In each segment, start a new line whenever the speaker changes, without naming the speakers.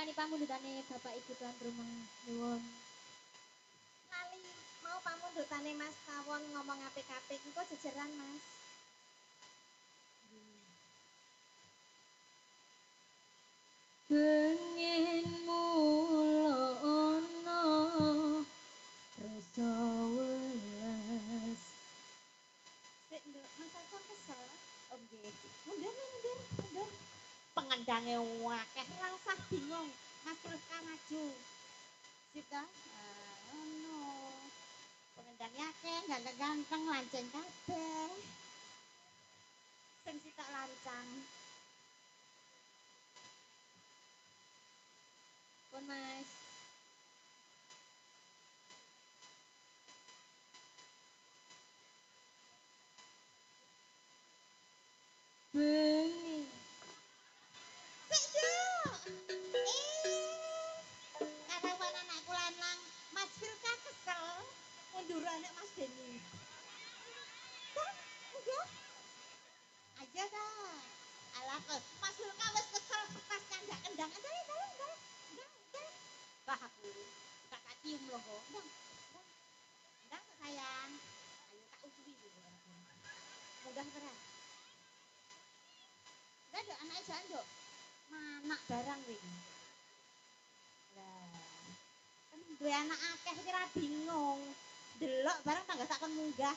mangkani pamundutane Bapak Ibu Tuan Rumeng nyuwun.
Lali mau pamundutane Mas Kawon ngomong apik-apik engko jejeran Mas.
Pengen mulono rasa
Pengendange akeh ora usah bingung. Mas terus maju. Sip ta? Ah, ngono. Pengendangnya akeh, ganteng-ganteng, lanceng kabeh. Sing sitok lancang. Jalan dok. Manak barang wing. Lah. Kan duwe anak akeh kira bingung. Delok barang tangga sakon munggah.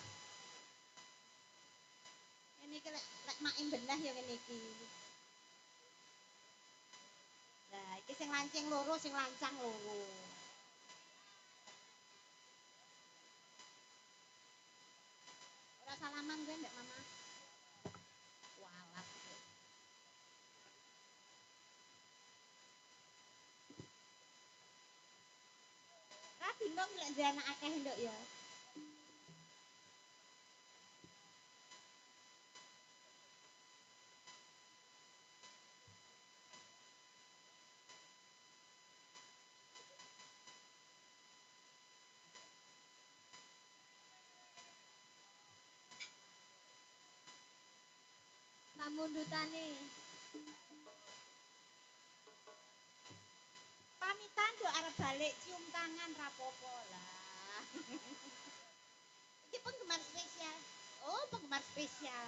Ini iki lek main benah ya ngene iki. Lah, iki sing lancing loro, sing lancang loro. Bingung lek duwe anak akeh nduk ya.
pamundutane
arep balik cium tangan rapopo lah. Iki penggemar spesial. Oh, penggemar spesial.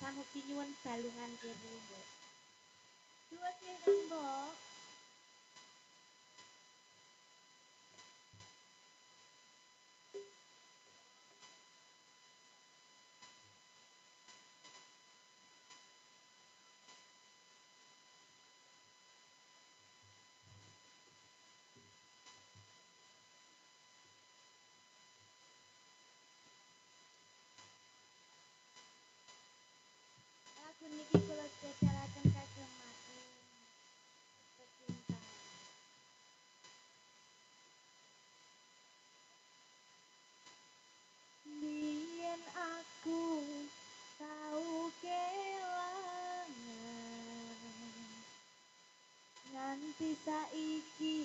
sanugi nyuwun balungan kene, Mbok.
Duwe kirang, Mbok. Saiki